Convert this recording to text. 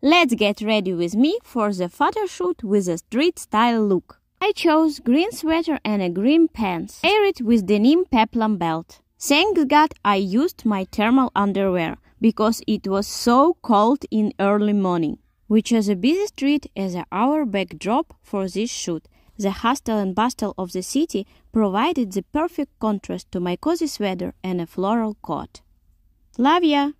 Let's get ready with me for the photo shoot with a street style look. I chose green sweater and a green pants, Pair it with denim peplum belt. Thanks God I used my thermal underwear because it was so cold in early morning. We chose a busy street as our backdrop for this shoot. The hustle and bustle of the city provided the perfect contrast to my cozy sweater and a floral coat. Love ya!